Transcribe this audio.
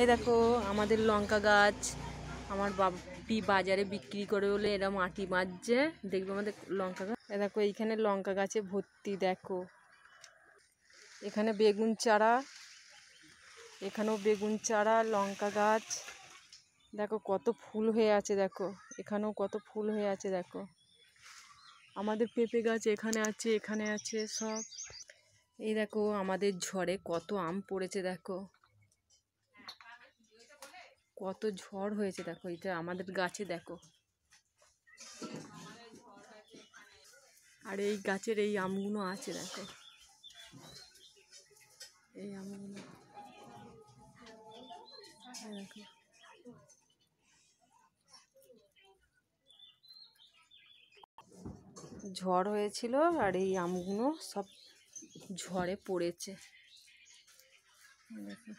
এই দেখো, আমাদের লঙ্কা গাছ। আমার বাপি বাজারে বিক্রি করে বলে এরা মাটি মাজছে দেখবে আমাদের লঙ্কা গাছ? এ দেখো, এইখানে লঙ্কা গাছে ভর্তি, দেখো। এখানে বেগুন চারা। এখানেও বেগুন চারা, লঙ্কা গাছ। দেখো, কত ফুল হয়ে আছে, দেখো। এখানেও কত ফুল হয়ে আছে, দেখো। আমাদের পেঁপে গাছ এখানে আছে এখানে আছে সব। এই দেখো, আমাদের ঝড়ে কত আম পড়েছে, দেখো। কত ঝড় হয়েছে দেখো এটা আমাদের গাছে দেখো। আর এই গাছের এই আমগুলো আছে দেখো। এই আমগুলো দেখো। ঝড় হয়েছিল আর এই আমগুলো সব ঝড়ে পড়েছে। দেখো।